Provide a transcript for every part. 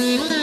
Mm-hmm.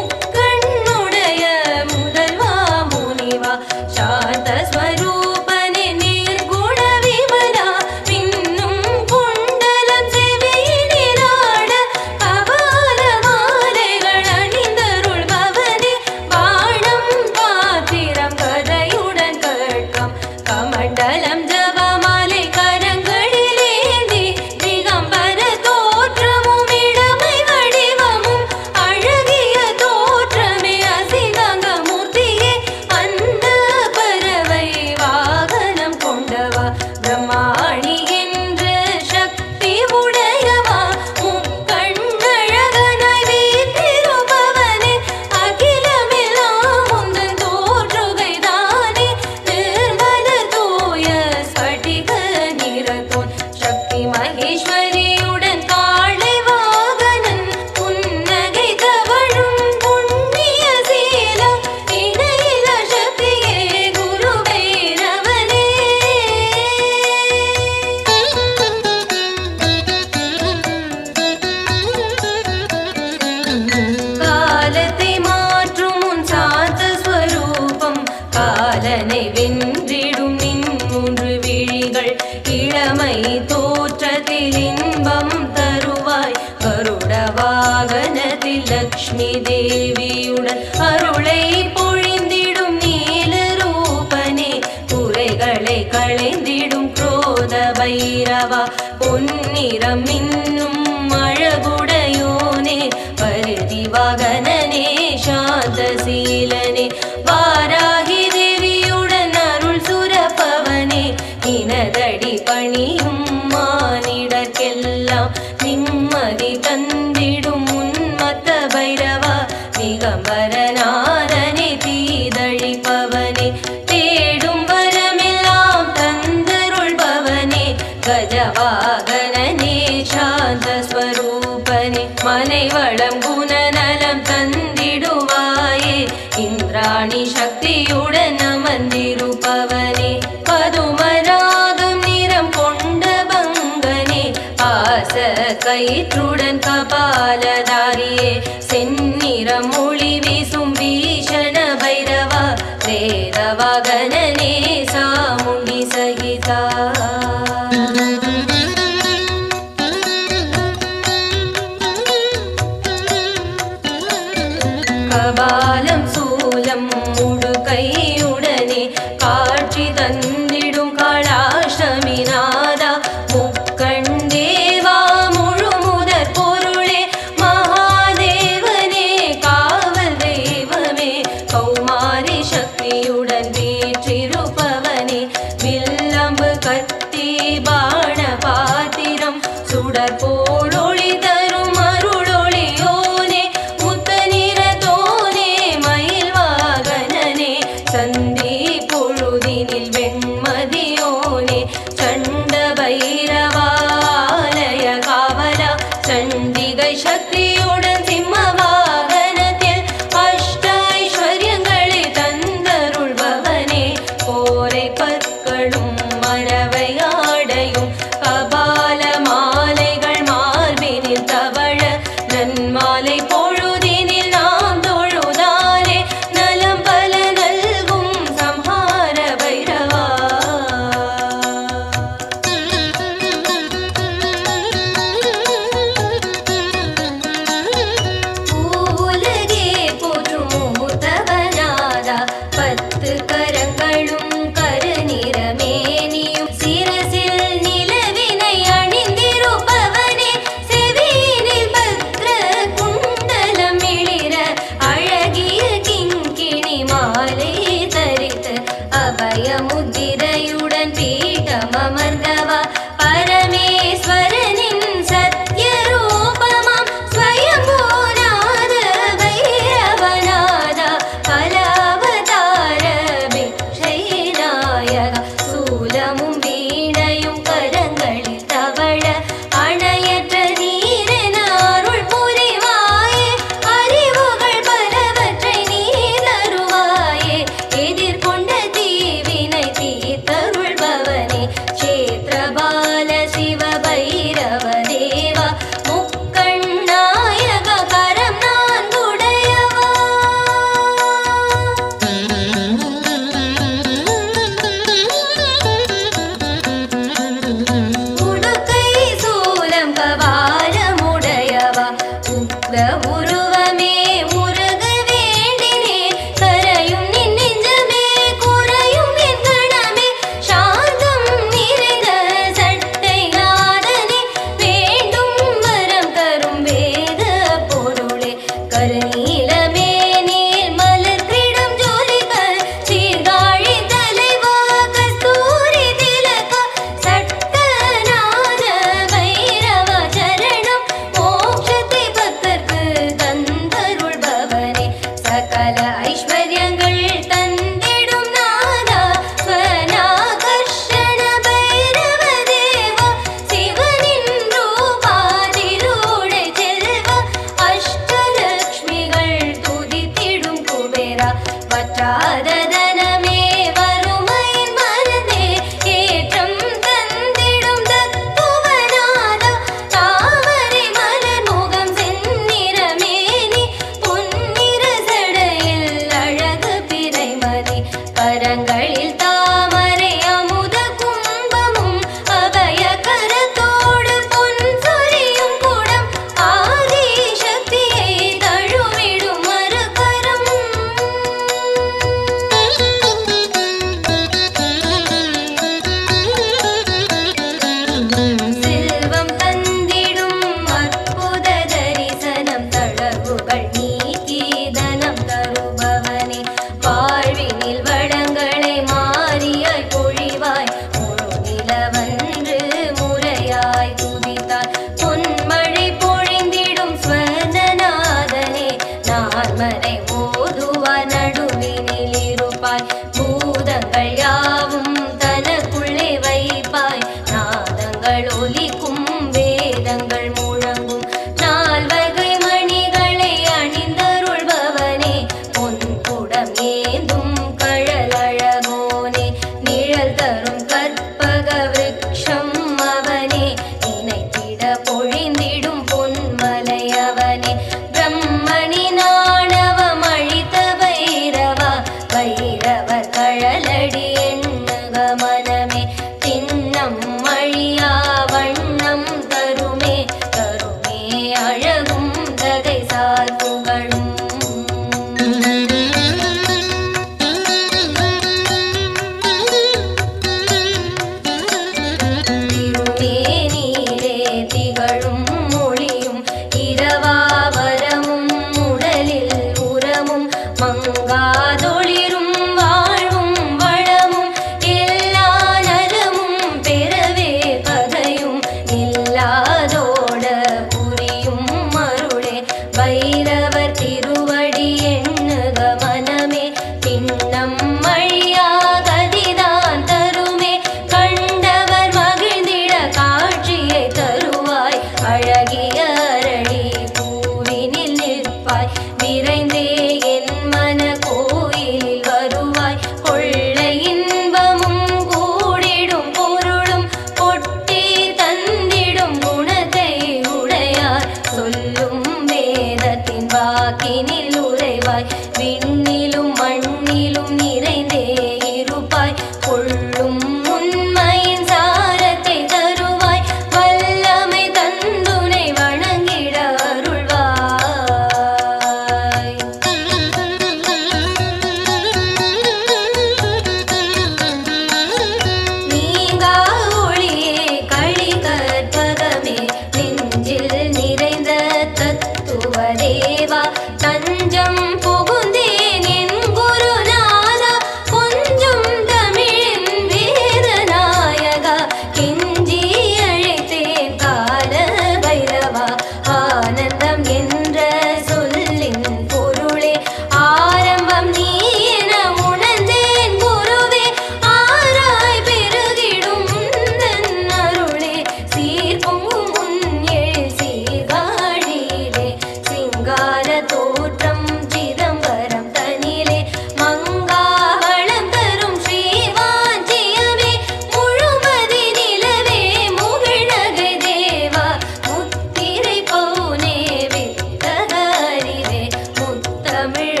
முத்தமிழ்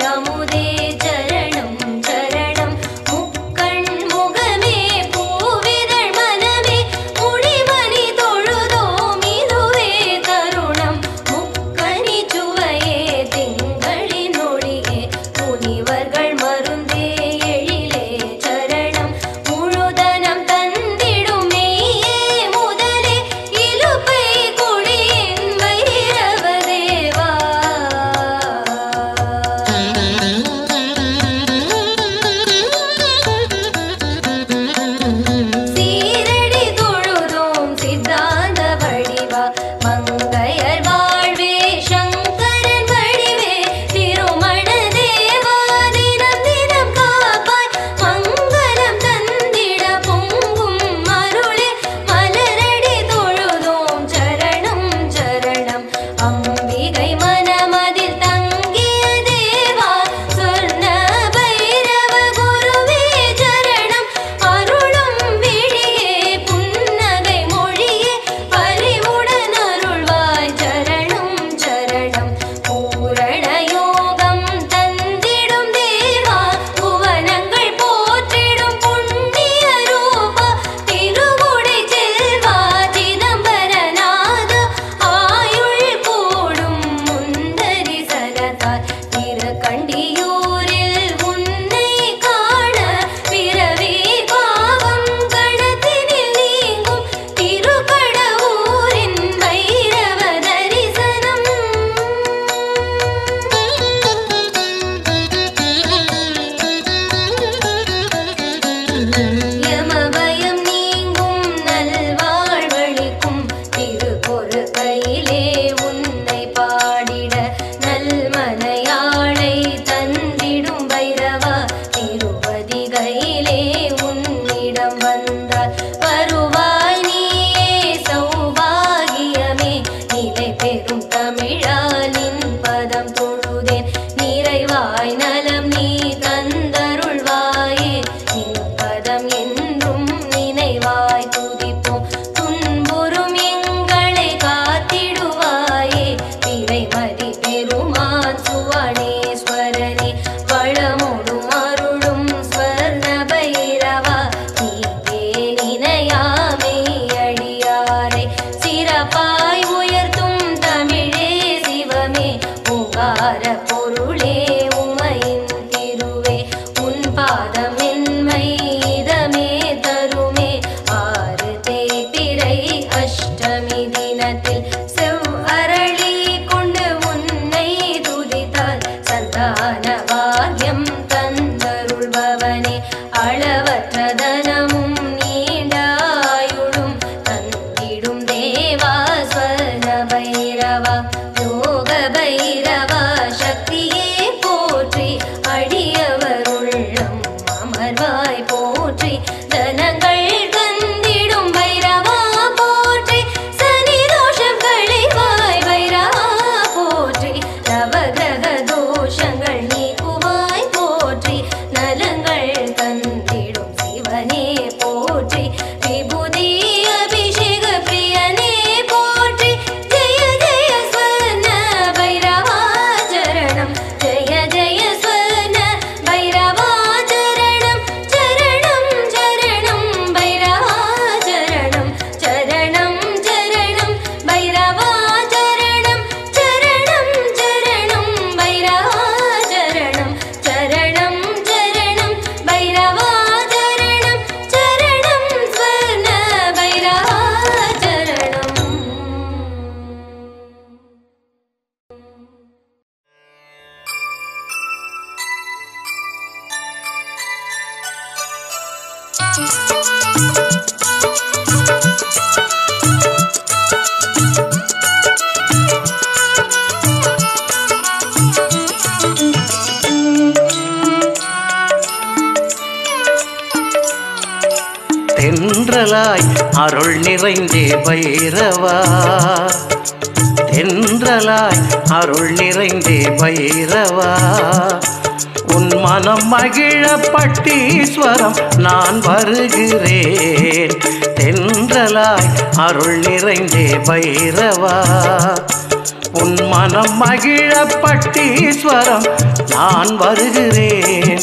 சக்தீஸ்வரம் நான் வருகிறேன்.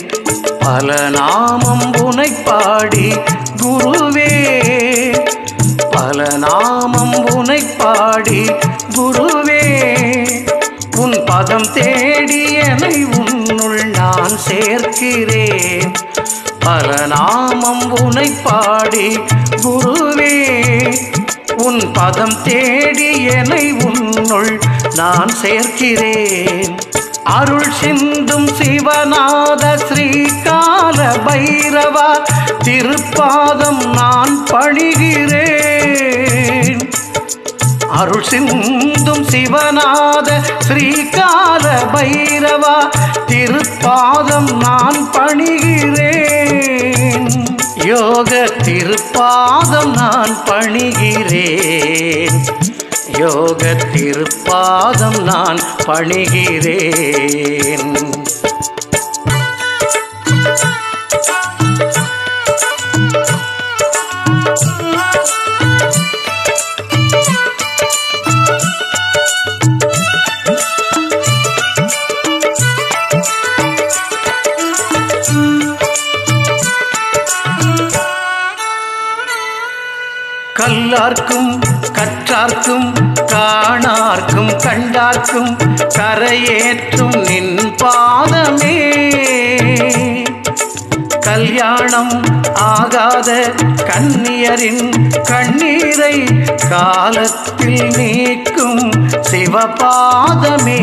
பல நாமம் உனை பாடி குருவே. பல நாமம் உனை பாடி குருவே. உன் பதம் தேடி உன்னுள் நான் சேர்க்கிறேன். பல நாமம் உனை பாடி குருவே. உன் பதம் தேடி என்னை உன்னுள் நான் சேர்க்கிறேன். அருள் சிந்தும் சிவநாத ஸ்ரீகால பைரவா திருப்பாதம் நான் பணிகிறேன். அருள் சிந்தும் சிவநாத ஸ்ரீகால பைரவா திருப்பாதம் நான் பணிகிறேன். யோக திருப்பாதம் நான் பணிகிறேன். யோக திருப்பாதம் நான் பணிகிறேன். கல்லார்க்கும் கற்றார்க்கும் காணார்க்கும் கண்டார்க்கும் கரையேற்றும் நின் பாதமே. கல்யாணம் ஆகாத கன்னியரின் கண்ணீரை காலத்தில் நீக்கும் சிவபாதமே.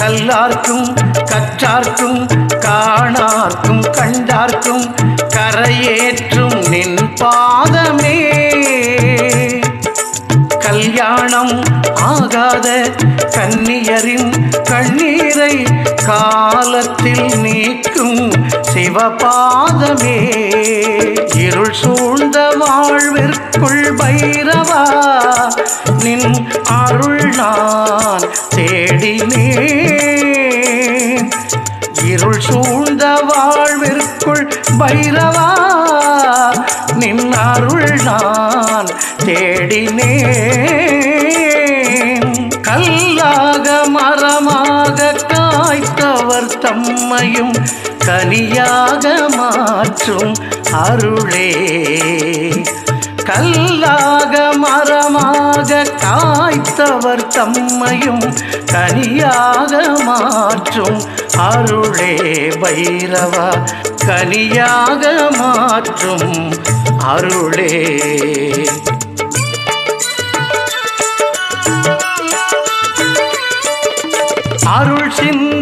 கல்லார்க்கும் கற்றார்க்கும் காணார்க்கும் கண்டார்க்கும் கரையேற்றும் நின் பாதமே. கல்யாணம் ஆகாத கன்னியரின் கண்ணீரை காலத்தில் நீக்கும் சிவபாதமே. இருள் சூழ்ந்த வாழ்விற்குள் பைரவா நின் அருள் நான் தேடினேன். இருள் சூழ்ந்த வாழ்விற்குள் பைரவா நின் அருள் நான் தேடினேன். கல்லாக மரமாக காய்த்தவர் தம்மையும் கனியாக மாற்றும் அருளே. கல்லாக மரமாக காய்த்தவர் தம்மையும் கனியாக மாற்றும் அருளே பைரவா கனியாக மாற்றும் அருளே. அருள் சிந்தும்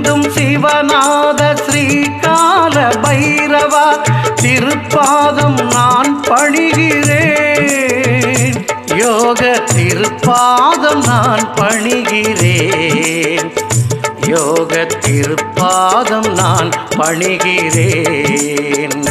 நான் பணிகிறேன். யோக திருப்பாதம் நான் பணிகிறேன்.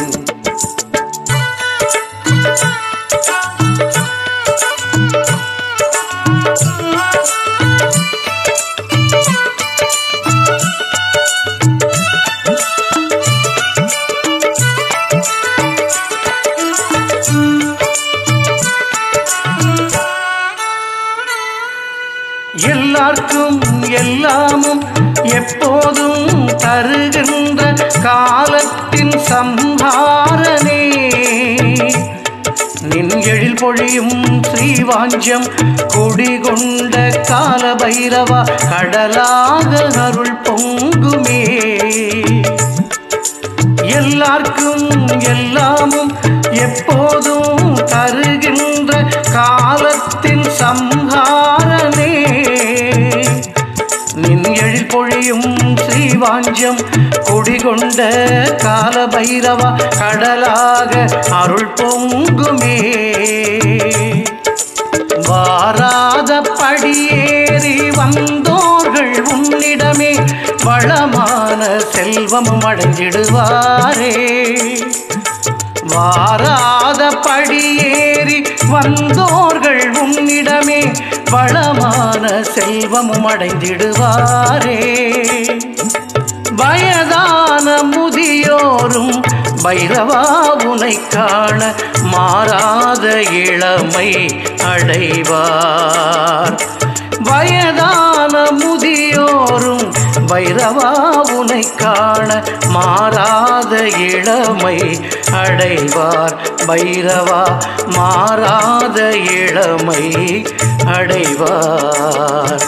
எப்போதும் தருகின்ற காலத்தின் சம்ஹாரனே. நின் எழில் பொழியும் ஸ்ரீவாஞ்சம் குடிகொண்ட கால பைரவா கடலாக அருள் பொங்குமே. எல்லார்க்கும் எல்லாமும் எப்போதும் தருகின்ற காலத்தின் சம்ஹாரனே. எழில் பொழியும் ஸ்ரீவாஞ்சம் குடிகொண்ட கால பைரவா கடலாக அருள் பொங்குமே. வாராத படியேறி வந்தோர்கள் உன்னிடமே வளமான செல்வமும் அடைஞ்சிடுவாரே வாராத படியேறி வந்தோர்கள் உன்னிடமே வளமான செல்வமும் அடைந்திடுவாரே. வயதான முதியோரும் பைரவா உனை காண மாறாத இளமை அடைவார். வயதான முதியோரும் பைரவா உனை காண மாறாத இளமை அடைவார். பைரவா மாறாத இளமை அடைவார்.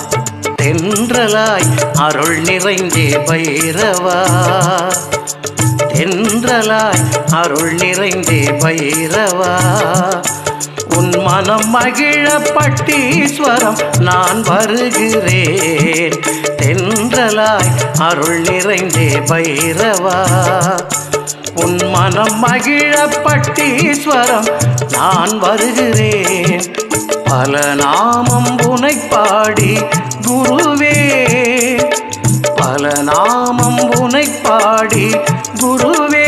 தென்றலாய் அருள் நிறைந்தே பைரவா. தென்றலாய் அருள் நிறைந்தே பைரவா. உன் மனம் மகிழ பட்டீஸ்வரம் நான் வருகிறேன். தென்றலாய் அருள் நிறைந்தே பைரவா. உன் மனம் மகிழ பட்டீஸ்வரம் நான் வருகிறேன். பல நாமம் உனை பாடி குருவே. பல நாமம் உனை பாடி குருவே.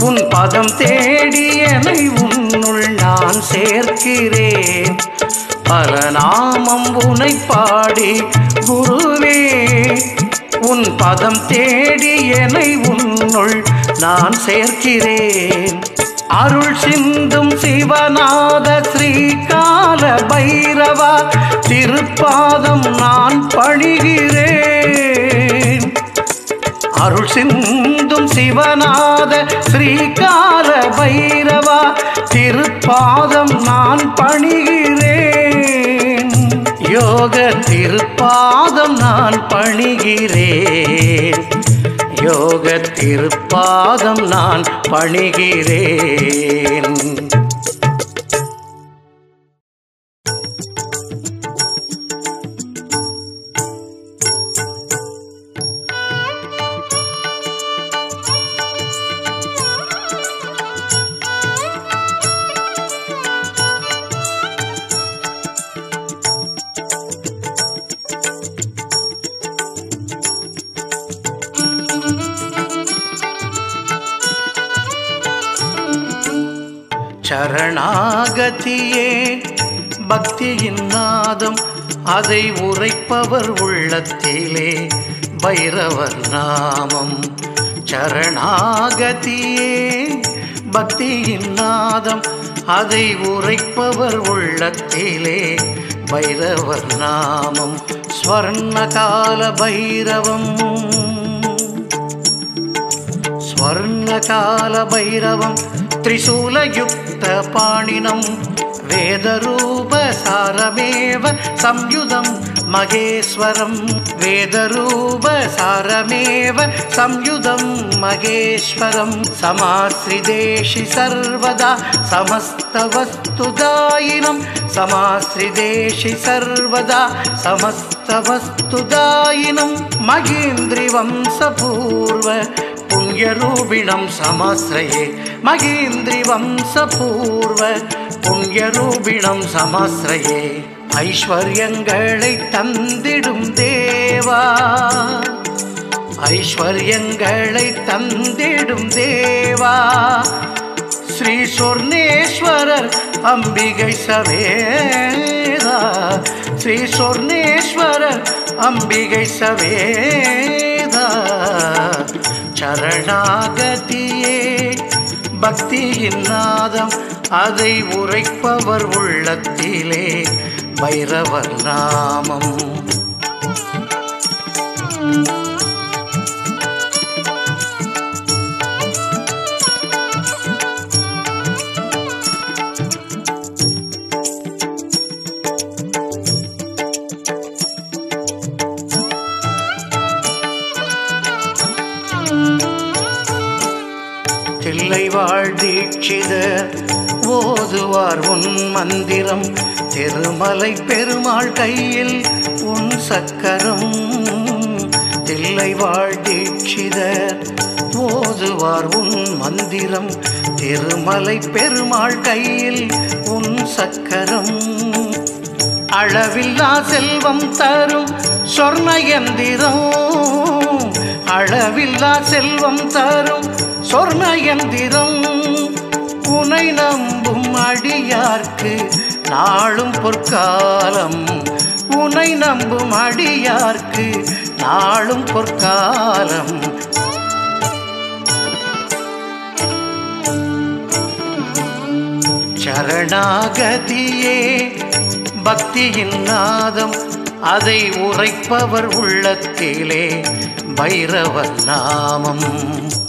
உன் பதம் தேடி என்னை உன் நான் சேர்க்கிறேன். பல நாமம் உனை பாடி குருவே உன் பதம் தேடி என்னை உன்னுள் நான் சேர்க்கிறேன். அருள் சிந்தும் சிவநாத ஸ்ரீகால பைரவா திருப்பாதம் நான் பணிகிறேன். அருள் சிந்தும் சிவநாத ஸ்ரீகால பைரவா திருப்பாதம் நான் பணிகிறேன். யோக திருப்பாதம் நான் பணிகிறேன். யோக திருப்பாதம் நான் பணிகிறேன். பக்தியின் நாதம் அதை உரைப்பவர் உள்ளத்திலே பைரவர் நாமம். சரணாகதியே பக்தியின் நாதம் அதை உரைப்பவர் உள்ளத்திலே பைரவர் நாமம். ஸ்வர்ணகால பைரவம். ஸ்வர்ணகால பைரவம் திரிசூலயுக்த பாணினம். वेदरूपसारमेव संयुधं महेश्वरं वेदरूपसारमेव संयुधं महेश्वरं समाश्रिदेशि सर्वदा समस्तवस्तुदायिनं समाश्रिदेशि सर्वदा समस्तवस्तुदायिनं दायिनं सपूर्व पुण्यरूपिणं समाश्रये मगेन्द्रि वंशपूर्व புண்ணியரூபிணம் சமாசிரயே ஐஸ்வர்யங்களை தந்திடும் தேவா ஐஸ்வர்யங்களை தந்திடும் தேவா ஸ்ரீ சொர்ணேஸ்வரர் அம்பிகை சவேதா ஸ்ரீ சொர்ணேஸ்வரர் அம்பிகை சவேதா சரணாகதியே. பக்தியின் நாதம் அதை உரைப்பவர் உள்ளத்திலே. பைரவர் நாமம். thank you வாழ்தீட்சிதர் ஓதுவார் உன் மந்திரம். திருமலை பெருமாள் கையில் உன் சக்கரம். தில்லை வாழ்தீட்சிதர் ஓதுவார் உன் மந்திரம். திருமலை பெருமாள் கையில் உன் சக்கரம். அளவில்லா செல்வம் தரும் சொர்ண எந்திரம். அளவில்லா செல்வம் தரும் சொர்ண எந்திரம் உனை நம்பும் அடியார்க்கு நாளும் பொற்காலம். உனை நம்பும் அடியார்க்கு நாளும் பொற்காலம். சரணாகதியே பக்தியின் நாதம் அதை உரைப்பவர் உள்ளத்திலே பைரவர் நாமம்.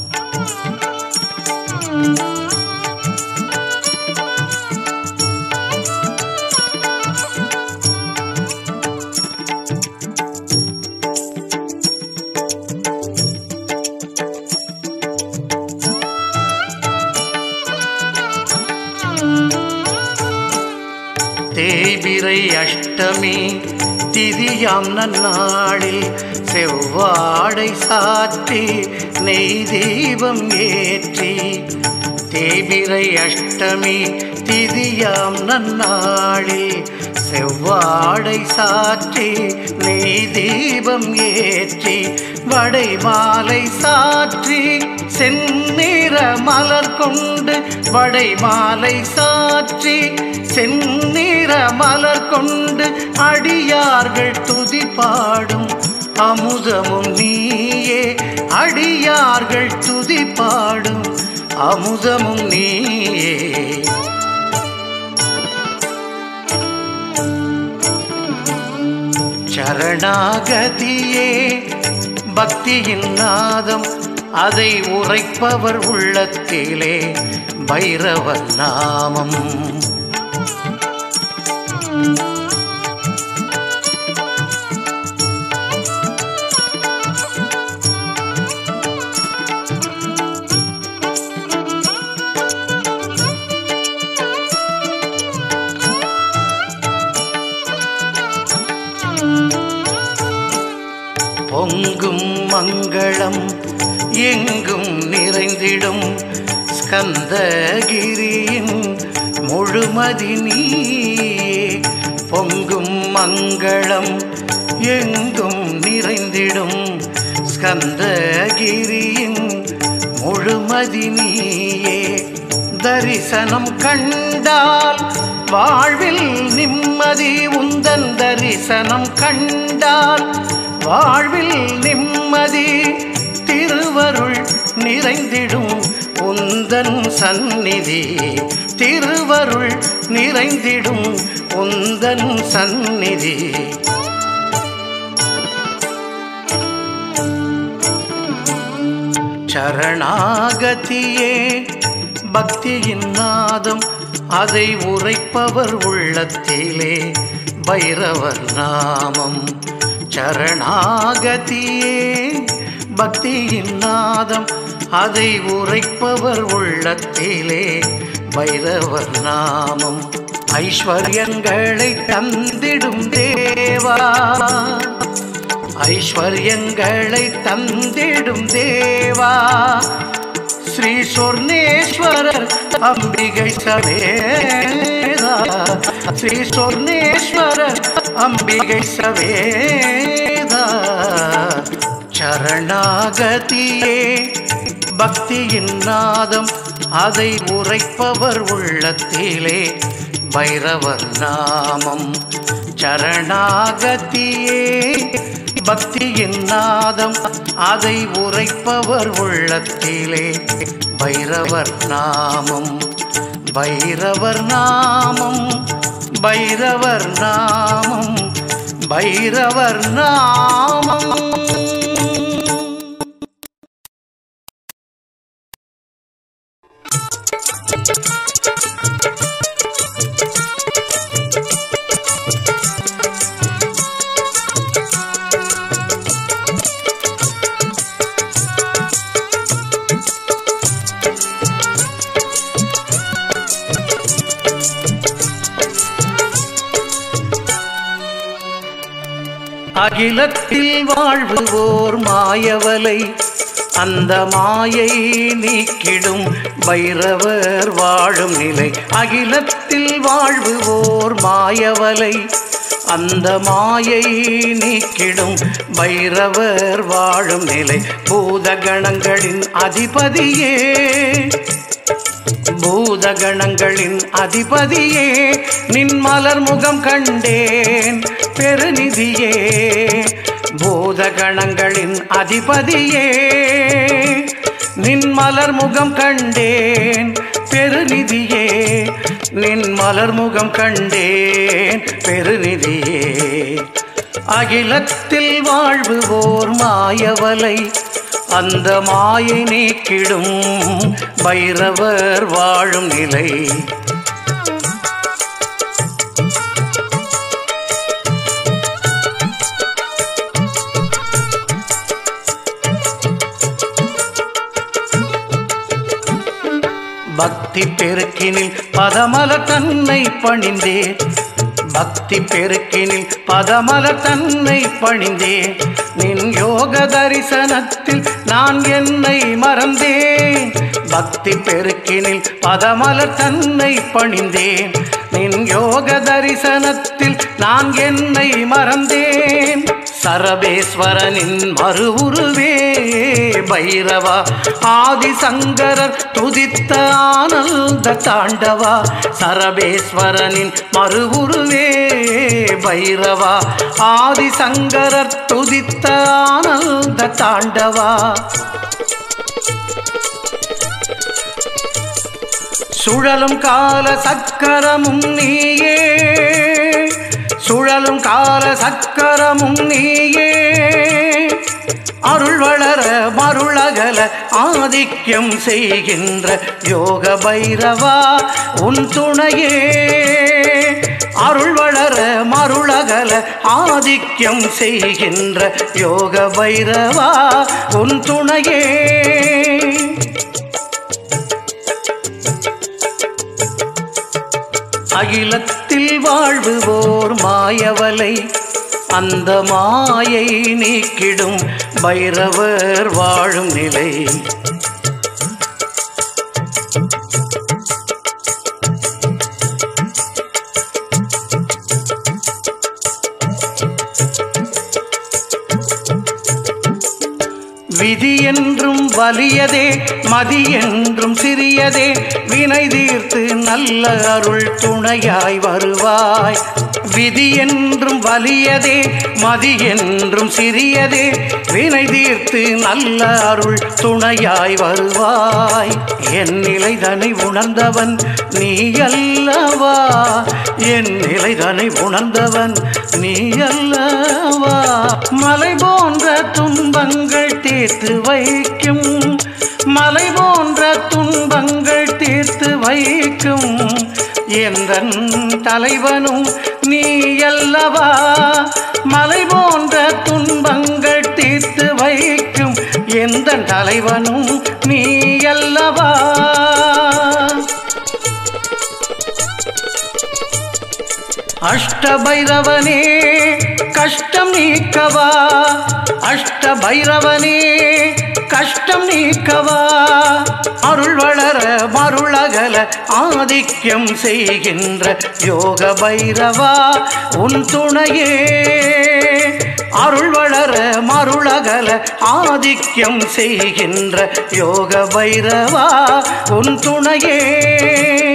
தேய்பிரை அஷ்டமி திதியாம் நன்னாளில் செவ்வாடை சாற்றி அன்னை தீபம் ஏற்றி தேவிரை அஷ்டமி திதியாம் நன்னாளில் செவ்வாடை சாற்றி நெய் தீபம் ஏற்றி வடை மாலை சாற்றி செந்நிற மலர் கொண்டு வடை மாலை சாற்றி செந்நிற மலர் கொண்டு அடியார்கள் துதி பாடும் அமுதமும் நீயே. அடியார்கள் துதி பாடும் அமுதமும் நீயே. சரணாகதியே பக்தியின் நாதம் அதை உரைப்பவர் உள்ளத்திலே பைரவர் நாமம். மங்களம் எங்கும் நிறைந்திடும் ஸ்கந்தகிரியின் முழுமதி நீயே. பொங்கும் மங்களம் எங்கும் நிறைந்திடும் ஸ்கந்தகிரியின் முழுமதி நீயே. தரிசனம் கண்டால் வாழ்வில் நிம்மதி உந்தன் தரிசனம் கண்டால் வாழ்வில் நிம்மதி திருவருள் நிறைந்திடும் உந்தன் சந்நிதி. திருவருள் நிறைந்திடும் உந்தன் சந்நிதி. சரணாகதியே பக்தியின் நாதம் அதை உரைப்பவர் உள்ளத்திலே. பைரவர் நாமம் சரணாகதியே. பக்தியின் நாதம் அதை உரைப்பவர் உள்ளத்திலே. பைரவர் நாமம் ஐஸ்வர்யங்களை தந்திடும் தேவா. ஐஸ்வர்யங்களை தந்திடும் தேவா. ஸ்ரீ சொர்ணேஸ்வரர் அம்பிகை சவேதா. ஸ்ரீ சொர்ணேஸ்வர அம்பிகை சவேதா. சரணாகதியே பக்தியின் நாதம் அதை உரைப்பவர் உள்ளத்திலே. பைரவர் நாமம் சரணாகதியே பக்தியின் நாதம் அதை உரைப்பவர் உள்ளத்திலே. பைரவர் நாமம் பைரவர் நாமம் பைரவர் நாமம் பைரவர் நாமம். அகிலத்தில் வாழ்வு ஓர் மாயவலை அந்த மாயை நீக்கிடும் பைரவர் வாழும் நிலை. அகிலத்தில் வாழ்வு ஓர் மாயவலை அந்த மாயை நீக்கிடும் பைரவர் வாழும் நிலை. பூதகணங்களின் அதிபதியே பூதகணங்களின் அதிபதியே நின் மலர் முகம் கண்டேன் பெருநிதியே. பூதகணங்களின் அதிபதியே நின் மலர் முகம் கண்டேன் பெருநிதியே. நின் மலர் முகம் கண்டேன் பெருநிதியே. அகிலத்தில் வாழ்வு ஓர் மாயவலை அந்த மாயை நீக்கிடும் பைரவர் வாழும் நிலை. பக்தி பெருக்கினில் பதமல தன்னை பணிந்தேன். பக்தி பெருக்கினில் பதமல தன்னை பணிந்தேன். நின் யோக தரிசனத்தில் நான் என்னை மறந்தேன். பக்தி பெருக்கினில் பதமல தன்னை பணிந்தேன். நின் யோக தரிசனத்தில் நான் என்னை மறந்தேன். சரபேஸ்வரனின் மறுவுருவே. பைரவா ஆதிசங்கரர் துதித்த ஆனந்த தாண்டவா. சரபேஸ்வரனின் மறுவுருவே. பைரவா ஆதிசங்கரர் துதித்த ஆனந்த தாண்டவா. சுழலும் கால சக்கரமும் நீயே. சுழலும் கால சக்கரமும் நீயே. அருள் வளர மருளகல ஆதிக்கம் செய்கின்ற யோக பைரவா உன் துணையே. அருள் வளர மருளகல ஆதிக்கம் செய்கின்ற யோக பைரவா உன் துணையே. அகிலத்தில் வாழ்வுவோர் மாயவலை அந்த மாயை நீக்கிடும் பைரவர் வாழும் நிலை. விதி என்றும் வலியதே மதி என்றும் சிறியதே. வினை தீர்த்து நல்ல அருள் துணையாய் வருவாய். விதி என்றும் வலியதே மதி என்றும் சிறியதே. வினை தீர்த்து நல்ல அருள் துணையாய் வருவாய். என் நிலைதனை உணர்ந்தவன் நீ அல்லவா? என் நிலைதனை உணர்ந்தவன் நீ அல்லவா மலை போன்ற துன்பங்கள் தீர்த்து வைக்கும். மலை போன்ற துன்பங்கள் தீர்த்து வைக்கும். எந்தன் தலைவனும் நீ அல்லவா மலை போன்ற துன்பங்கள் தீர்த்து வைக்கும். எந்த தலைவனும் நீ அஷ்டபைரவனே கஷ்டம் நீக்கவா? அஷ்டபைரவனே கஷ்டம் நீக்கவா? அருள் வளர மருளகல ஆதிக்கம் செய்கின்ற யோக பைரவா உன் துணையே. அருள் வளர மருளகல ஆதிக்கம் செய்கின்ற யோக பைரவா உன் துணையே.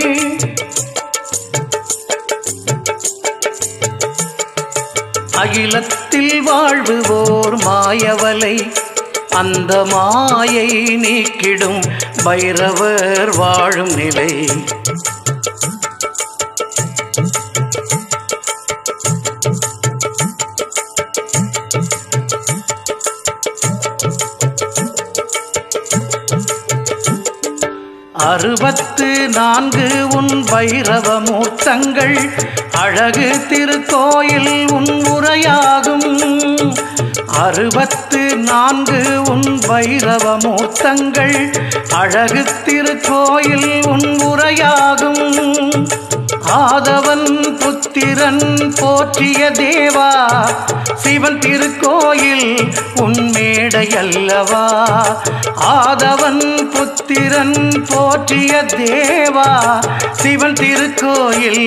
அகிலத்தில் வாழ்வுவோர் மாயவலை அந்த மாயை நீக்கிடும் பைரவர் வாழும் நிலை. அறுபத்து நான்கு உன் பைரவ மூர்த்தங்கள் அழகு திருக்கோயில் உன் உரையாகும். அறுபத்து நான்கு உன் பைரவ மூர்த்தங்கள். அழகு திருக்கோயில் உன் உரையாகும். ஆதவன் புத்திரன் போற்றிய தேவா சிவன் திருக்கோயில் உன்மேடையல்லவா ஆதவன் புத்திரன் போற்றிய தேவா சிவன் திருக்கோயில்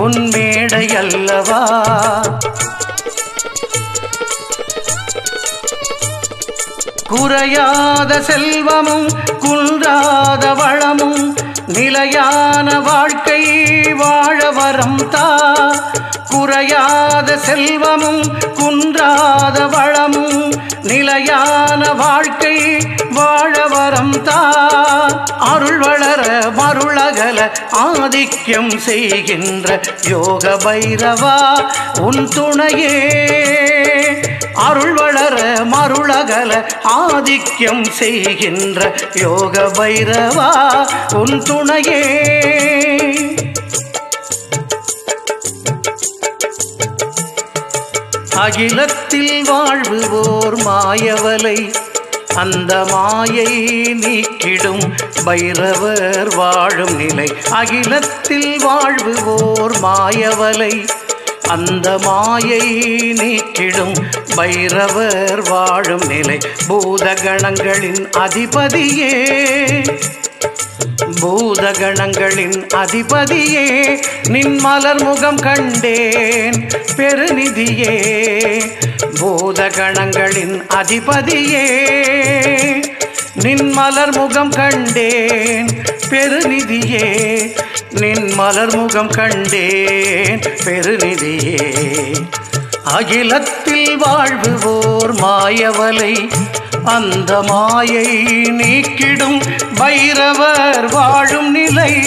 உன்மேடையல்லவா குறையாத செல்வமும் குன்றாத வளமும் நிலையான வாழ்க்கை வாழ வரம் தா. குறையாத செல்வமும் குன்றாத வளமும் நிலையான வாழ்க்கை வாழ வரம் தா. அருள் வளர மருளகல ஆதிக்கம் செய்கின்ற யோக பைரவா உன் துணையே. அருள் வளர மருளகல ஆதிக்கம் செய்கின்ற யோக பைரவா உன் துணையே. அகிலத்தில் வாழ்வுவோர் மாயவலை அந்த மாயை நீக்கிடும் பைரவர் வாழும் நிலை. அகிலத்தில் வாழ்வுவோர் மாயவலை அந்த மாயை நீக்கிடும் பைரவர் வாழும் நிலை பூதகணங்களின் அதிபதியே. பூதகணங்களின் அதிபதியே. நின் மலர் முகம் கண்டேன் பெருநிதியே. பூதகணங்களின் அதிபதியே. நின் மலர் முகம் கண்டேன் பெருநிதியே நின் மலர் முகம் கண்டேன் பெருநிதியே. அகிலத்தில் வாழ்வுவோர் மாயவலை அந்த மாயை நீக்கிடும் பைரவர் வாழும் நிலை.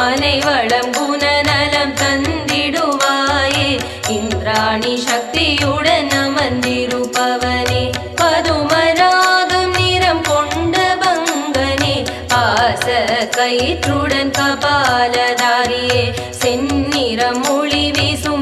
மனை வளம் குணநலம் தந்திடுவாயே. இந்திராணி சக்தியுடன் அமர்ந்திருப்பவனே. பதுமராகம் நிறம் கொண்ட பங்கனே. பாச கயிற்றுடன் கபாலதாரியே. செந்நிறம் மொழி வீசும்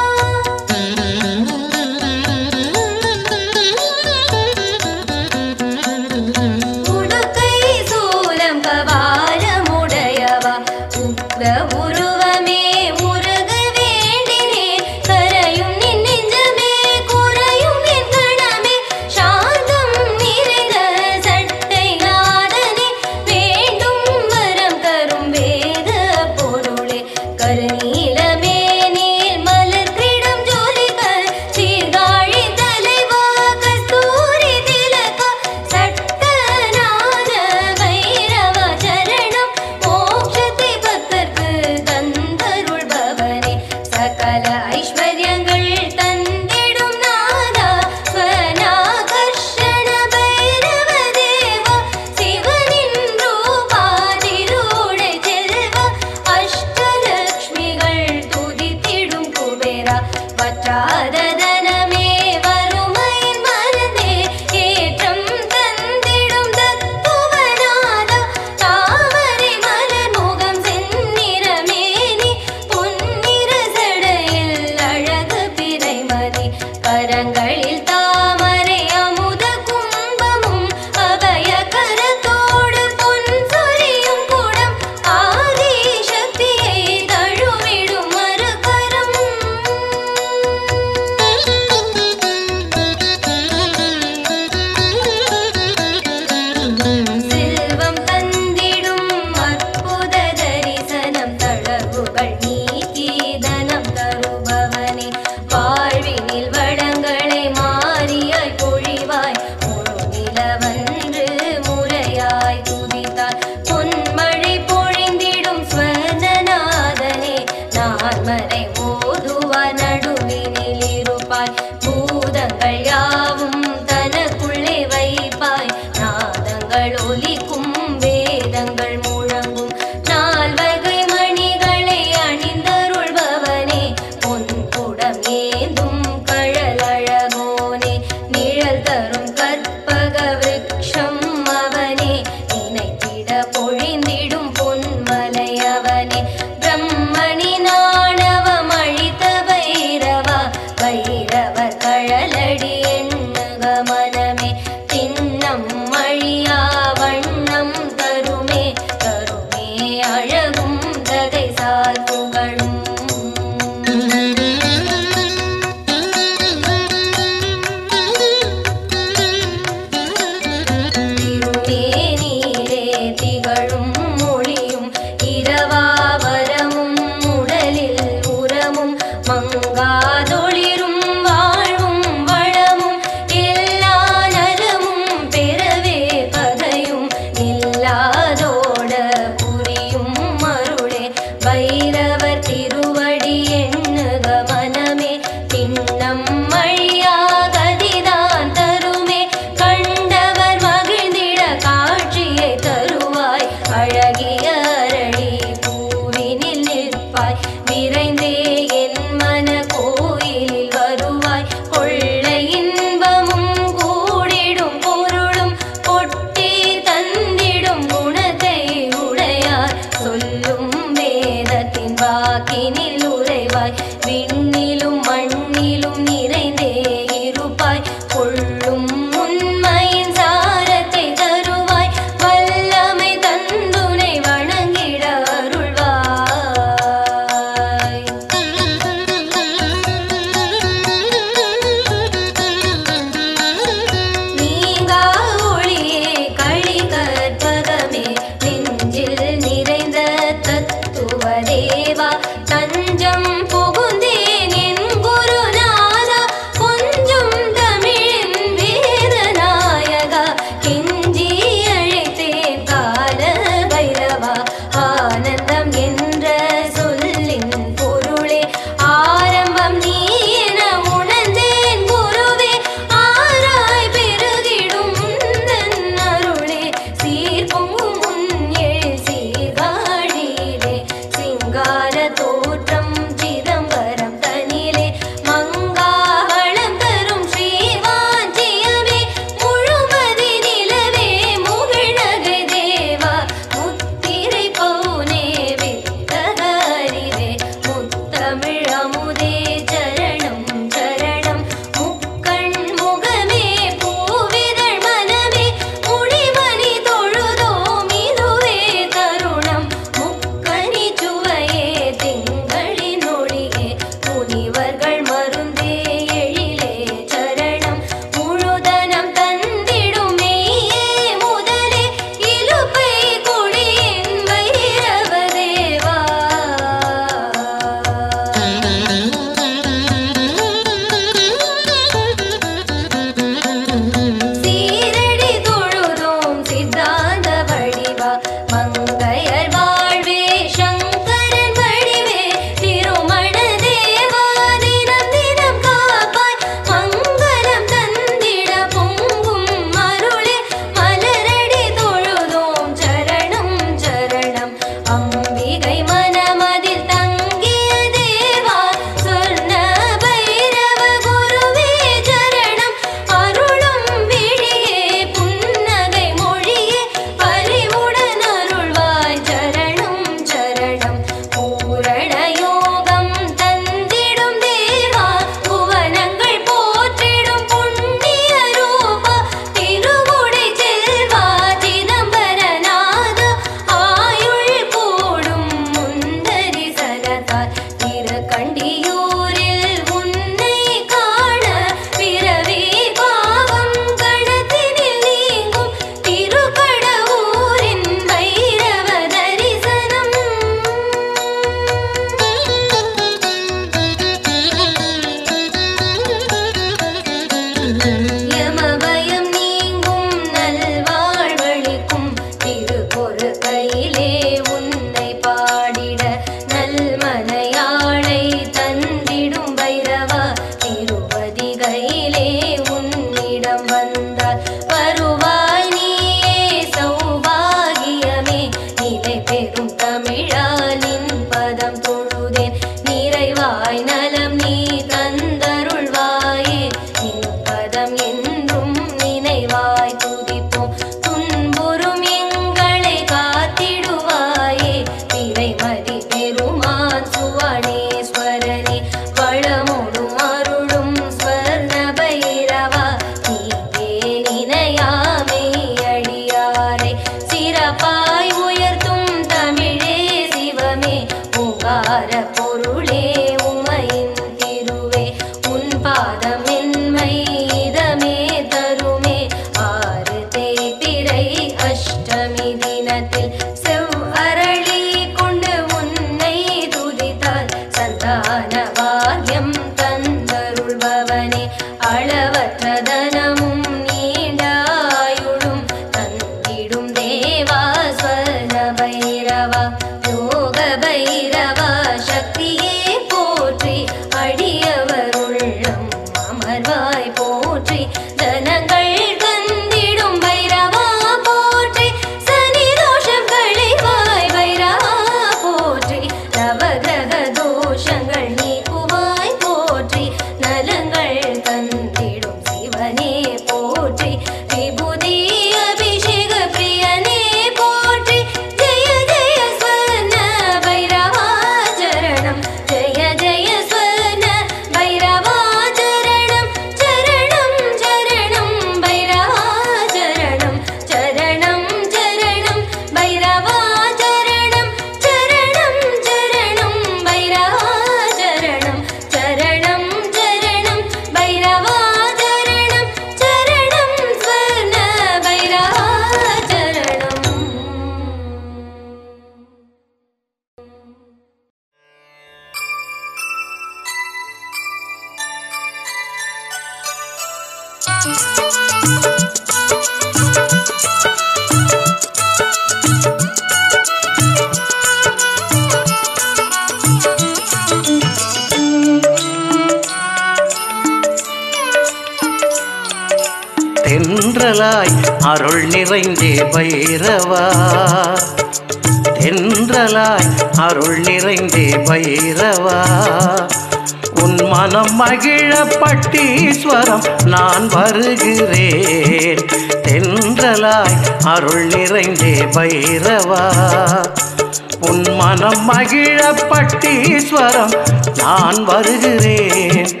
பட்டீஸ்வரம் நான் வருகிறேன்.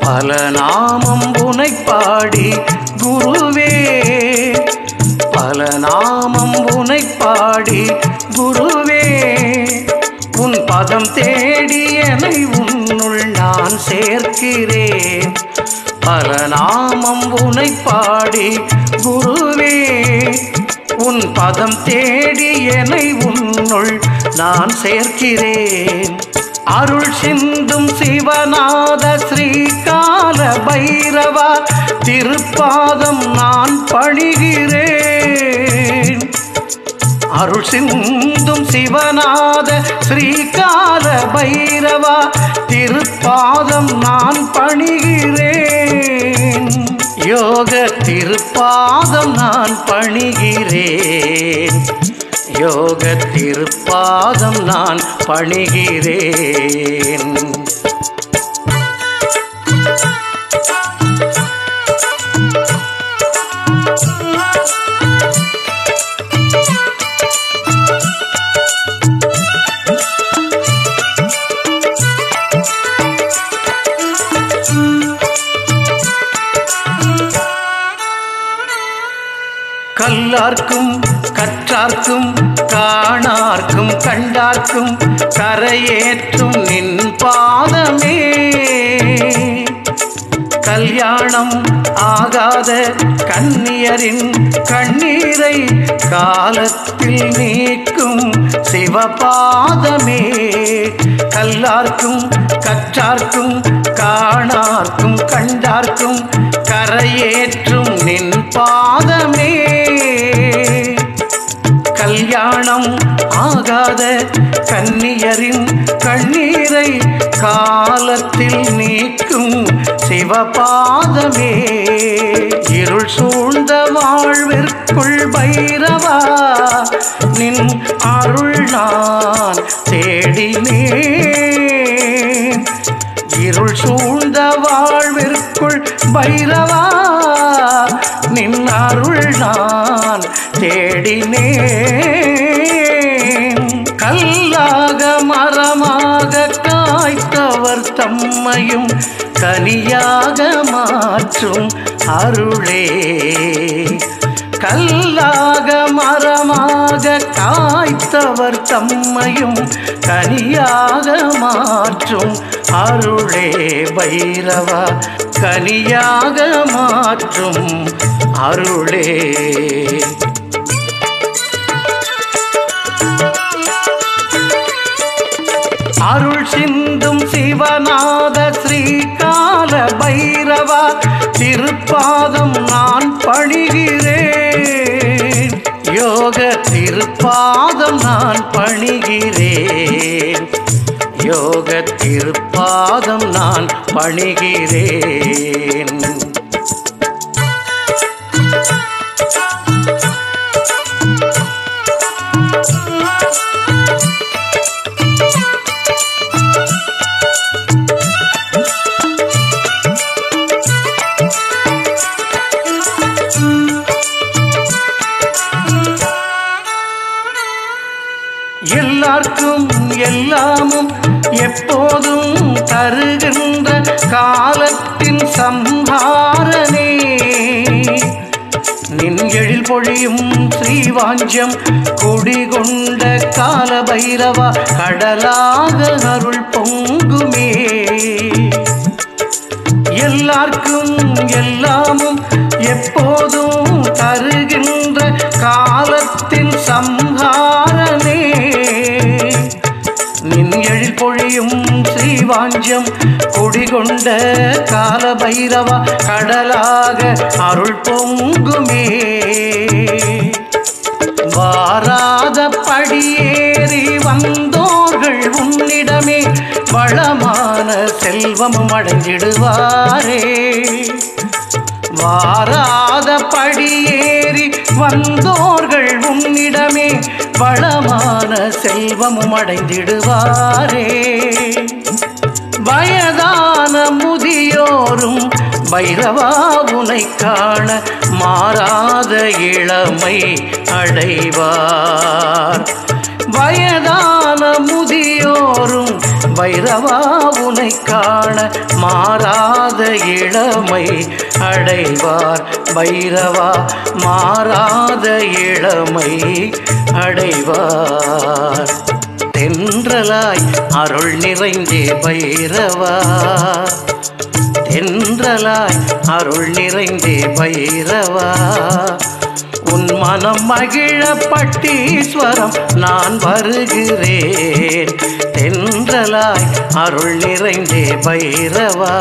பல நாமம் உனை பாடி குருவே. பல நாமம் உனை பாடி குருவே. உன் பதம் தேடி என்னை உன்னுள் நான் சேர்க்கிறேன். பல நாமம் உனை பாடி குருவே. உன் பதம் தேடி என்னை உன்னுள் நான் சேர்க்கிறேன். அருள் சிந்தும் சிவநாத ஸ்ரீகால பைரவா திருப்பாதம் நான் பணிகிறேன். அருள் சிந்தும் சிவநாத ஸ்ரீகால பைரவா திருப்பாதம் நான் பணிகிறேன். யோக திருப்பாதம் நான் பணிகிறேன். யோக திருப்பாதம் நான் பணிகிறேன். கல்லார்க்கும் கண்டார்க்கும் காணார்க்கும் கண்டார்க்கும் கரையேற்றும் நின் பாதமே. கல்யாணம் ஆகாத கன்னியரின் கண்ணீரை காலத்தில் நீக்கும் சிவபாதமே. கல்லார்க்கும் கற்றார்க்கும் காணார்க்கும் கண்டார்க்கும் கரையேற்றும் நின் பாதமே. கல்யாணம் ஆகாத கன்னியரின் கண்ணீரை காலத்தில் நீக்கும் சிவபாதமே. இருள் சூழ்ந்த வாழ்விற்குள் பைரவா நின் அருள் நான் தேடினேன். இருள் சூழ்ந்த வாழ்விற்குள் பைரவா நின் அருள் நான் தேடினேன். கல்லாக மரமாக காய்த்தவர் தம்மையும் கனியாக மாற்றும் அருளே. கல்லாக மரமாக காய்த்தவர் தம்மையும் கனியாக மாற்றும் அருளே பைரவா கனியாக மாற்றும் அருளே. அருள் சிந்தும் சிவநாத ஸ்ரீகால பைரவா திருப்பாதம் நான் பணிகிறேன் பணிகிறேன். யோக திருப்பாதம் நான் பணிகிறேன். பொழியும் ஸ்ரீவாஞ்சம் குடிகொண்ட கால பைரவா கடலாக அருள் பொங்குமே. எல்லாருக்கும் எல்லாமும் எப்போதும் தருகின்ற காலத்தின் சம்ஹாரனே ஸ்ரீவாஞ்சம் குடிகொண்ட கால பைரவா கடலாக அருள் பொங்குமே. வாராத படியேறி வந்தோர்கள் உன்னிடமே வளமான செல்வமும் அடைஞ்சிடுவாரே வாராத படியேறி வந்தோர்கள் உன்னிடமே வளமான செல்வமும் அடைந்திடுவாரே. வயதான முதியோரும் பைரவா உனை காண மாறாத இளமை அடைவார். வயதான முதியோரும் பைரவா உனை காண மாறாத இளமை அடைவார். பைரவா மாறாத இளமை அடைவார். தென்றலாய் அருள் நிறைந்தே பைரவா. தென்றலாய் அருள் நிறைந்தே பைரவா. உன் மனம் மகிழ பட்டீஸ்வரம் நான் வருகிறேன். தென்றலாய் அருள் நிறைந்தே பைரவா.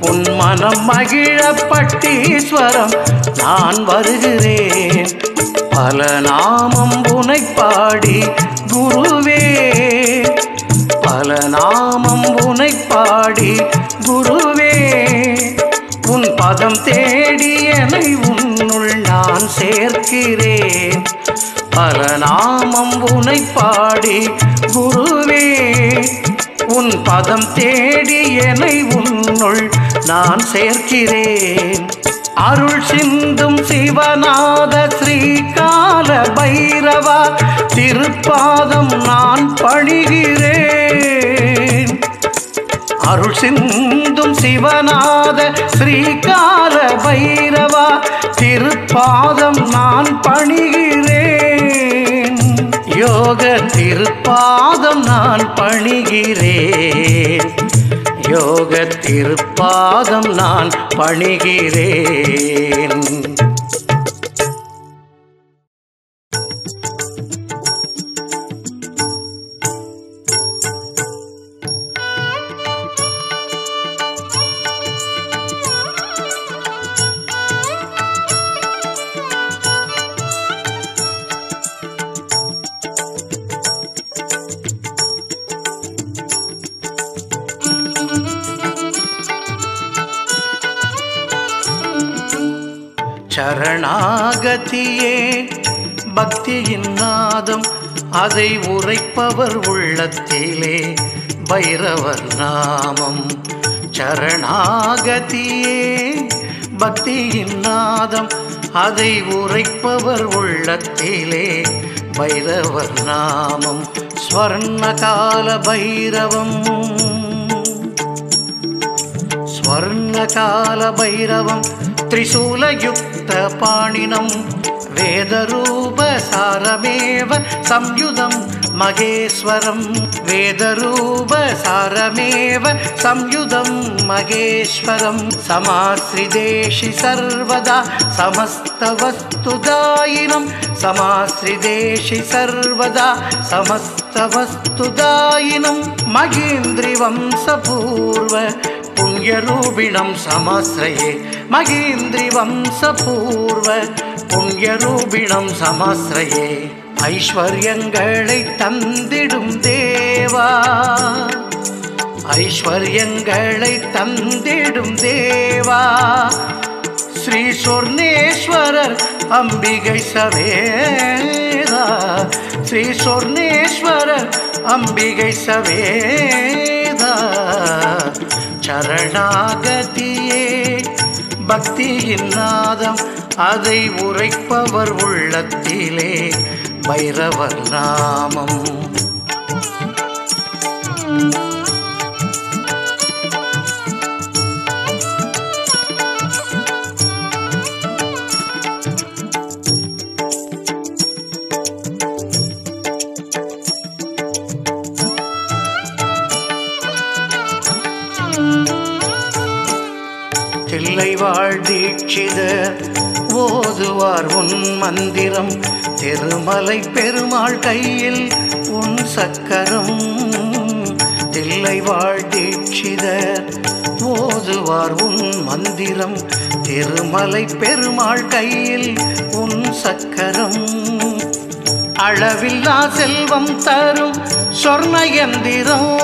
உன் மனம் மகிழ பட்டீஸ்வரம் நான் வருகிறேன். பல நாமம் உனை பாடி குருவே. பல நாமம் உனை பாடி குருவே. உன் பதம் தேடி என்னை உன்னுள் நான் சேர்க்கிறேன். பல நாமம் உனை பாடி குருவே. உன் பதம் தேடி என்னை உன்னுள் நான் சேர்க்கிறேன். அருள் சிந்தும் சிவநாத ஸ்ரீகால பைரவா திருப்பாதம் நான் பணிகிறேன். அருள் சிந்தும் சிவநாத ஸ்ரீகால பைரவா திருப்பாதம் நான் பணிகிறேன். யோக திருப்பாதம் நான் பணிகிறேன். யோக திருப்பாதம் நான் பணிகிறேன். பக்தியின் நாதம் அதை உரைப்பவர் உள்ளத்திலே பைரவர் நாமம். சரணாகதியே பக்தியின் நாதம் அதை உரைப்பவர் உள்ளத்திலே பைரவர் நாமம். ஸ்வர்ணகால பைரவம். ஸ்வர்ணகால பைரவம் திரிசூலயுக்த பாணினம். वेदरूपसारमेव संयुधं महेश्वरं। वेदरूपसारमेव संयुधं महेश्वरं। समाश्रिदेशि सर्वदा समस्तवस्तुदायिनं। समाश्रिदेशि सर्वदा समस्तवस्तुदायिनं। मगीन्द्रिवंशपूर्व पुण्यरूपिणं समाश्रये மகேந்திரிவம்சபூர்வ புண்ணியரூபிணம் சமாசிரயே ஐஸ்வர்யங்களை தந்திடும் தேவா ஐஸ்வர்யங்களை தந்திடும் தேவா ஸ்ரீ சொர்ணேஸ்வரர் அம்பிகை சவேதா ஸ்ரீ சொர்ணேஸ்வரர் அம்பிகை சவேதா சரணாகதியே. பக்தியின் நாதம் அதை உரைப்பவர் உள்ளத்திலே. பைரவர் நாமம். தீட்சித ஓதுவார் உன் மந்திரம். திருமலை பெருமாள் கையில் உன் சக்கரம். தில்லை வாழ் தீட்சித ஓதுவார் உன் மந்திரம். திருமலை பெருமாள் கையில் உன் சக்கரம். அளவில்லா செல்வம் தரும் சொர்ண எந்திரம்.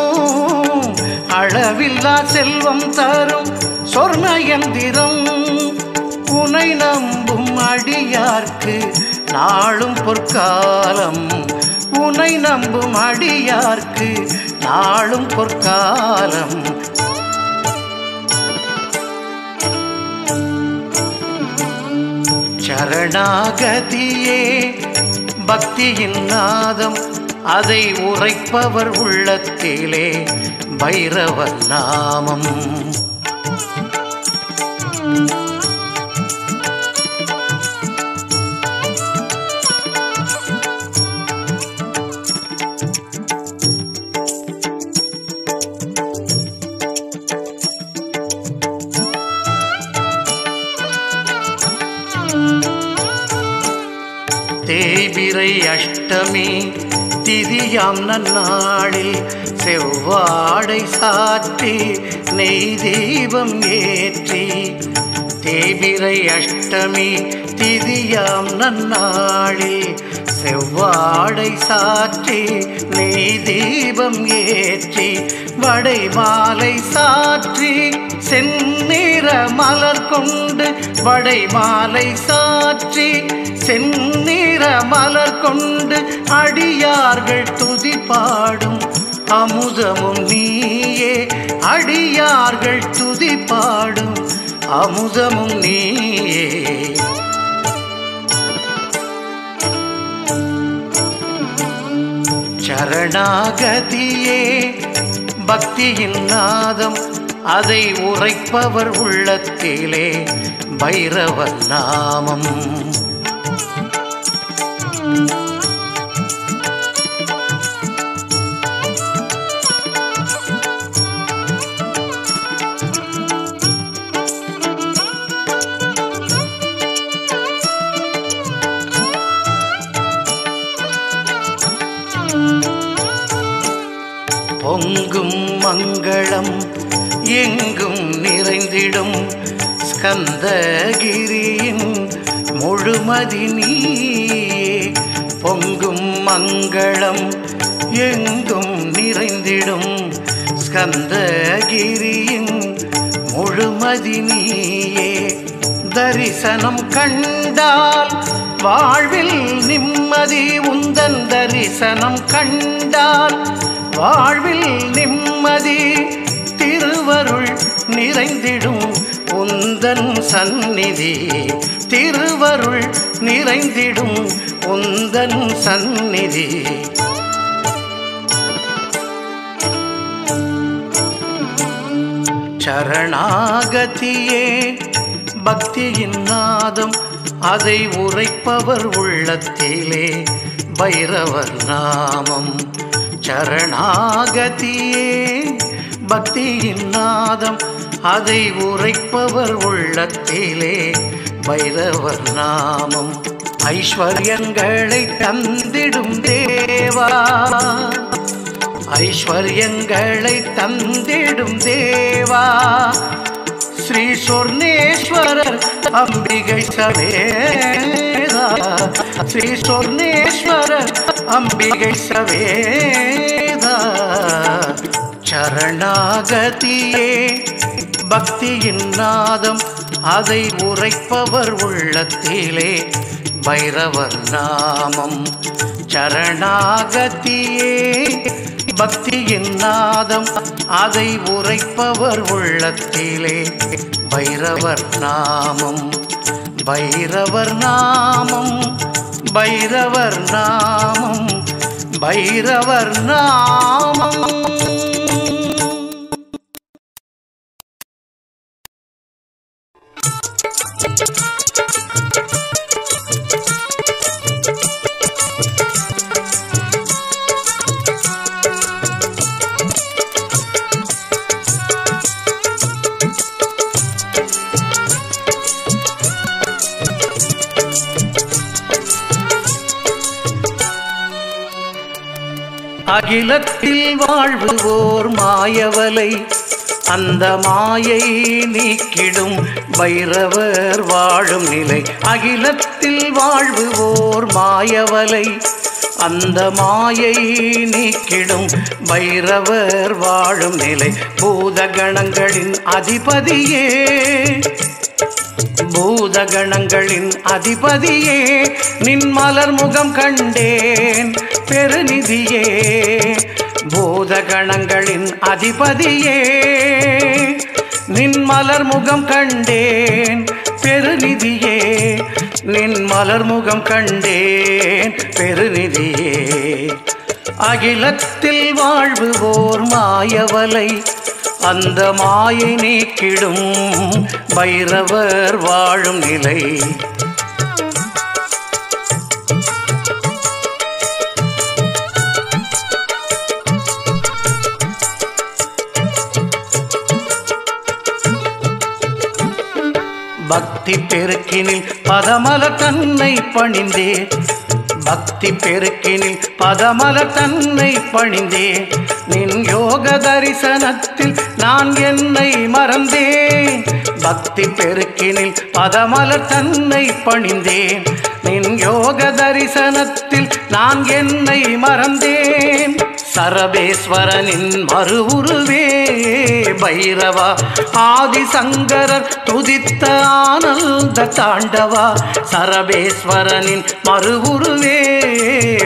அளவில்லா செல்வம் தரும் சொர்ண எந்திரம். உனை நம்பும் அடியார்க்கு நாளும் பொற்காலம். உனை நம்பும் அடியார்க்கு நாளும் பொற்காலம். சரணாகதியே பக்தியின் நாதம் அதை உரைப்பவர் உள்ளத்திலே பைரவ நாமம். அஷ்டமி திதியாம் நன்னாளில் செவ்வாடை சாற்றி நெய் தீபம் ஏற்றி தேபிரை அஷ்டமி திதியாம் நன்னாளில் செவ்வாடை சாற்றி நெய் தீபம் ஏற்றி வடை மாலை சாற்றி செந்நிற மலர் கொண்டு வடை மாலை சாற்றி செந்நிற மலர் கொண்டு அடியார்கள் துதி பாடும். அமுதமும் நீயே அடியார்கள் துதி பாடும். அமுதமும் நீயே. சரணாகதியே பக்தியின் நாதம் அதை உரைப்பவர் உள்ளத்திலே. பைரவ நாமம். பொங்கும் மங்களம் எங்கும் நிறைந்திடும். கந்தகிரியின் முழுமதி நீயே. பொங்கும் மங்களம் எங்கும் நிறைந்திடும். ஸ்கந்தகிரியின் முழுமதி நீயே. தரிசனம் கண்டால் வாழ்வில் நிம்மதி உந்தன் தரிசனம் கண்டால் வாழ்வில் நிம்மதி திருவருள் நிறைந்திடும். உந்தன் சந்நிதி திருவருள் நிறைந்திடும் உந்தன் சந்நிதி. சரணாகதியே பக்தியின் நாதம் அதை உரைப்பவர் உள்ளத்திலே பைரவர் நாமம். சரணாகதியே பக்தியின் நாதம் அதை உரைப்பவர் உள்ளத்திலே பைரவர் நாமம். ஐஸ்வர்யங்களை தந்திடும் தேவா. ஐஸ்வர்யங்களை தந்திடும் தேவா. ஸ்ரீ சொர்ணேஸ்வரர் அம்பிகை சவேதா. ஸ்ரீ சொர்ணேஸ்வரர் அம்பிகை சவேதா. சரணாகதியே பக்தியின் நாதம் அதை உரைப்பவர் உள்ளத்திலே. பைரவர் நாமம் சரணாகதியே. பக்தியின் நாதம் அதை உரைப்பவர் உள்ளத்திலே. பைரவர் நாமம் பைரவர் நாமம் பைரவர் நாமம் பைரவர் நாமம். அகிலத்தில் வாழ்வுவோர் மாயவலை அந்த மாயை நீக்கிடும் பைரவர் வாழும் நிலை. அகிலத்தில் வாழ்வுவோர் மாயவலை அந்த மாயை நீக்கிடும் பைரவர் வாழும் நிலை. பூதகணங்களின் அதிபதியே பூதகணங்களின் அதிபதியே நின் மலர் முகம் கண்டேன் பெருநிதியே. பூதகணங்களின் அதிபதியே நின் மலர் முகம் கண்டேன் பெருநிதியே. நின் மலர் முகம் கண்டேன் பெருநிதியே. அகிலத்தில் வாழ்வு ஓர் மாயவலை அந்த மாயை நீக்கிடும் பைரவர் வாழும் நிலை. பக்தி பெருக்கினில் பதமல தன்னை பணிந்தே. பக்தி பெருக்கினில் பதமல தன்னை பணிந்தே. நின் யோக தரிசனத்தில் நான் என்னை மறந்தேன். பக்தி பெருக்கினில் பதமலர் தன்னை பணிந்தேன். நின் யோக தரிசனத்தில் நான் என்னை மறந்தேன். சரபேஸ்வரனின் மறு உருவே பைரவா ஆதிசங்கரர் துதித்த ஆனந்த தாண்டவா சரபேஸ்வரனின் மறு உருவே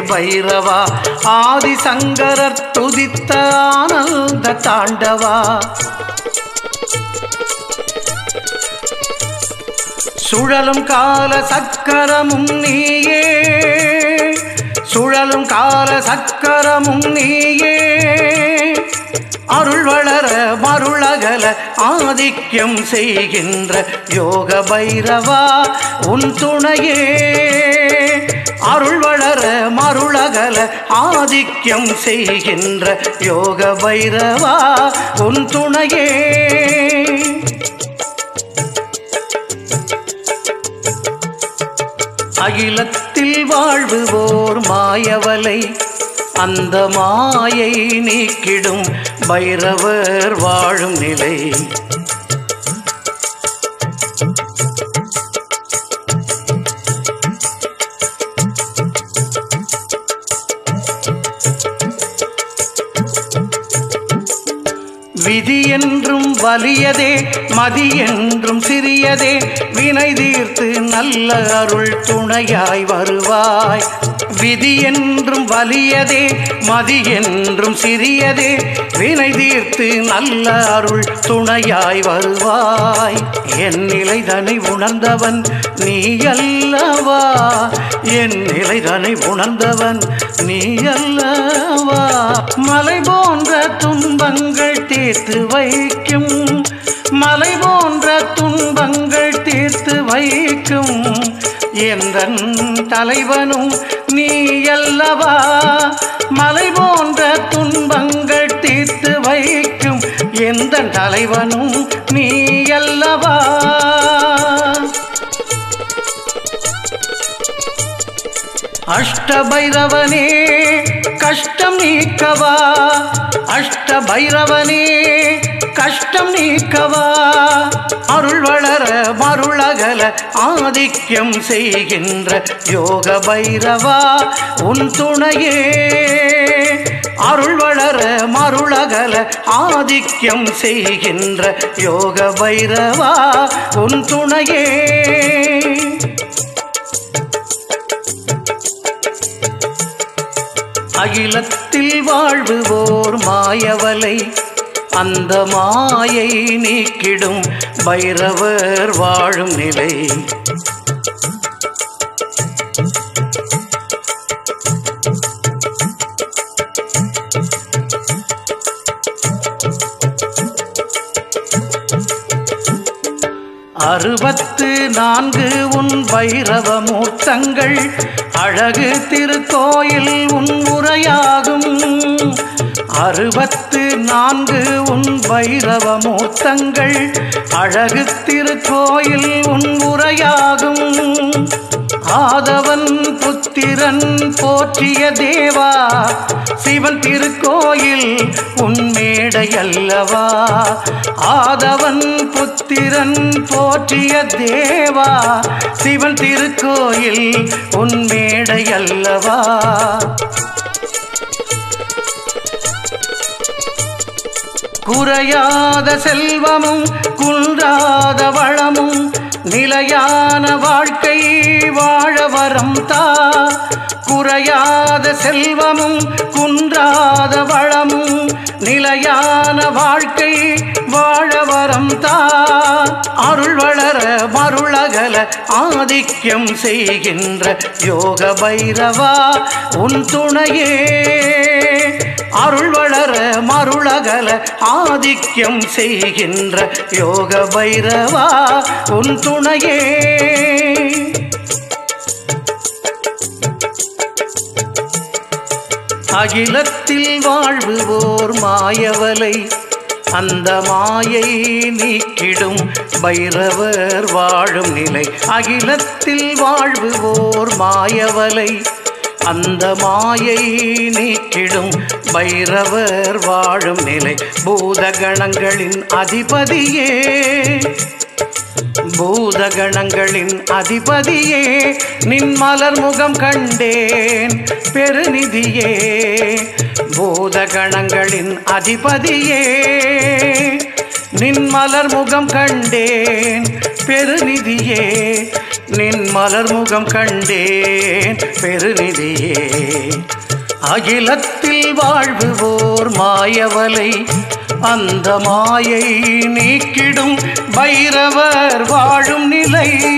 பைரவா ஆதிசங்கரர் துதித்த ஆனந்த தாண்டவா. சுழலும் கால சக்கரமும் நீயே சுழலும் கால சக்கரமும் நீயே. அருள் வளர மருளகல ஆதிக்கம் செய்கின்ற யோக பைரவா உன் துணையே. அருள் வளர மருளகல ஆதிக்கம் செய்கின்ற யோக பைரவா உன் துணையே. அகிலத்தில் வாழ்வுவோர் மாயவலை அந்த மாயை நீக்கிடும் பைரவர் வாழும் நிலை. விதி என்றும் வலியதே மதி என்றும் சிறியதே. வினை தீர்த்து நல்ல அருள் துணையாய் வருவாய். விதி என்றும் வலியதே மதி என்றும் சிறியதே. வினை தீர்த்து நல்ல அருள் துணையாய் வருவாய். என் நிலைதனை உணர்ந்தவன் நீ அல்லவா என் நிலைதனை உணர்ந்தவன் நீ அல்லவா மலை போன்ற துன்பங்கள் தீர்த்து வைக்கும். மலை போன்ற துன்பங்கள் தீர்த்து வைக்கும். எந்தன் தலைவனும் நீ அல்லவா மலை போன்ற துன்பங்கள் தீர்த்து வைக்கும் எந்த தலைவனும் நீ அல்லவா அஷ்டபைரவனே கஷ்டம் நீக்கவா? அஷ்டபைரவனே கஷ்டம் நீக்கவா? அருள் வளர மருளகல ஆதிக்கம் செய்கின்ற யோக பைரவா உன் துணையே. அருள் வளர மருளகல ஆதிக்கம் செய்கின்ற யோக பைரவா உன் துணையே. அகிலத்தில் வாழ்வுவோர் மாயவலை அந்த மாயை நீக்கிடும் பைரவர் வாழும் நிலை. அறுபத்து நான்கு உன் பைரவ மூர்த்தங்கள் அழகு திருக்கோயில் உன் உரையாகும். அறுபத்து நான்கு உன் பைரவ மூர்த்தங்கள். அழகு திருக்கோயில் உன் உரையாகும். ஆதவன் புத்திரன் போற்றிய தேவா சிவன் திருக்கோயில் உன் ஆதவன் புத்திரன் போற்றிய தேவா சிவன் திருக்கோயில் உன் குறையாத செல்வமும் குன்றாத வளமும் நிலையான வாழ்க்கை வாழ வரம் தா. குறையாத செல்வமும் குன்றாத வளமும் நிலையான வாழ்க்கை வாழ வரம் தா. அருள் வளர மருளகல ஆதிக்கம் செய்கின்ற யோக பைரவா உன் துணையே. அருள் வளர மருளகல ஆதிக்கம் செய்கின்ற யோக பைரவா உன் துணையே. அகிலத்தில் வாழ்வுவோர் மாயவலை அந்த மாயை நீக்கிடும் பைரவர் வாழும் நிலை. அகிலத்தில் வாழ்வுவோர் மாயவலை அந்த மாயை நீக்கிடும் பைரவர் வாழும் நிலை பூதகணங்களின் அதிபதியே. பூதகணங்களின் அதிபதியே. நின் மலர் முகம் கண்டேன் பெருநிதியே. பூதகணங்களின் அதிபதியே. நின் மலர் முகம் கண்டேன் பெருநிதியே. நின் மலர் முகம் கண்டேன் பெருநிதியே. அகிலத்தில் வாழ்வுவோர் மாயவலை அந்த மாயை நீக்கிடும் பைரவர் வாழும் நிலை.